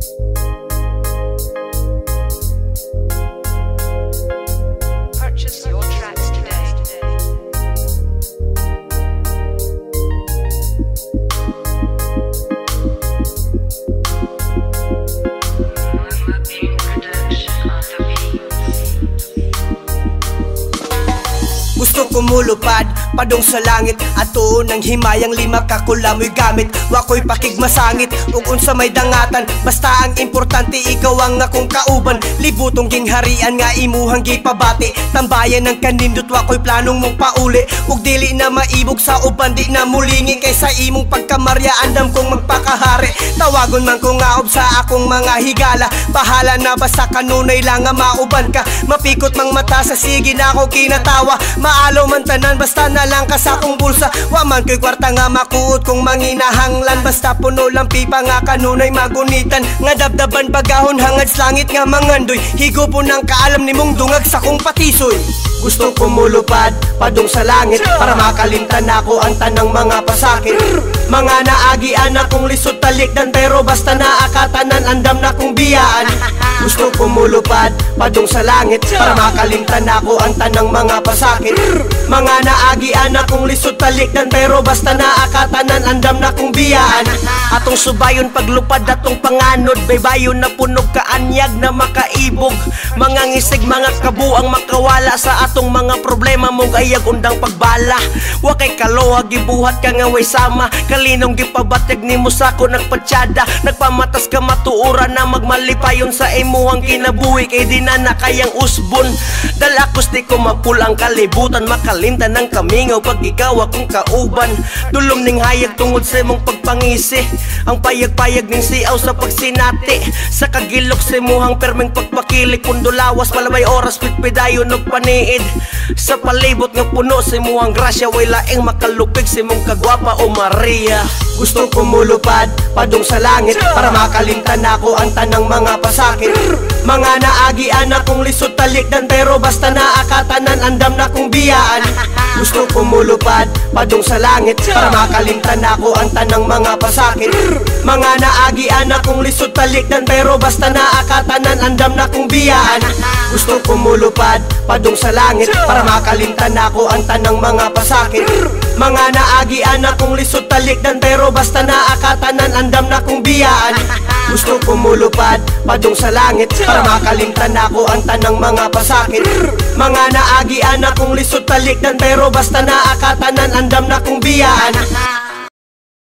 Música Gusto ko mulupad, padong sa langit. At tuon ng himayang lima kakulamoy gamit. Wako'y pakigmasangit, ug unsa may dangatan. Basta ang importante, ikaw ang akong kauban. Libutong gingharian nga imuhang gipabati. Tambayan ng kanindot, wako'y planong mong pauli. Ug dili na maibog sa uban, di na mulingi. Kaysa imong pagkamarya, andam kong magpakahari. Tawagon man ko nga sa akong mga higala. Bahala na basta kanunay lang nga mauban ka? Mapikot mang mata sa sige na ako kinatawa Maalaw man tanan basta na lang ka sa akong bulsa. Wa man ko'y kwarta nga makuot kung manginahanglan Basta puno lang pipa nga kanunay magunitan. Nga dabdaban pagahon hangad langit nga mangandoy. Higo po ng kaalam ni mong dungag sa kong patisoy. Gusto ko mulupad, padong sa langit Para makalimtan ako ang tanang mga pasakit. Mga naagian akong lisod talikdan Pero basta naakatanan andam na kong biyaan Gusto ko mulupad, padong sa langit Para makalimtan ako ang tanang mga pasakit. Mga naagian akong lisod talikdan Pero basta naakatanan andam na kong biyaan. Atong subayon paglupad atong panganod Baybayon na punog kaanyag na makaibog. Mga ngisig mga kabuang makawala sa atong mga problema mong ayag undang pagbala. Wa kay kaloha gibuhat ka nga way sama Kalinong gipabatyag nimo sa ako nagpatsada. Nagpamatas ka matuura na magmalipayon sa imuhang kinabuhi Kay di na na kayang usbon. Dalakos di ko mapulang kalibutan Makalimtan ng kamingaw pag ikaw akong kauban. Dulom ning hayag tungod sa imong pagpangisi Ang payag-payag ning siaw sa pagsinati. Sa kagilok sa imuhang permeng pagpakilik Kundulawas palabay oras pitpidayon og paniid Sa palibot nga puno sa imuhang grasya Way laeng makalupig sa imong kagwapa o Maria Gusto ko mulupad, padong sa langit Para makalimtan ako ang tanang mga pasakit. Mga naagian akong lisod talikdan Pero basta naakatanan andam na kong biyaan Gusto ko mulupad, padong sa langit Para makalimtan ako ang tanang mga pasakit. Mga naagian akong lisod talikdan Pero basta naakatanan andam na kong biyaan. Gusto ko mulupad, padong sa langit Para makalimtan ako ang tanang mga pasakit. Mga naagian akong lisod talikdan Pero basta naakatanan andam na kong biyaan Gusto ko mulupad, padong sa langit Para makalimtan ako ang tanang mga pasakit. Mga naagian akong lisod talikdan Pero basta naakatanan andam na kong biyaan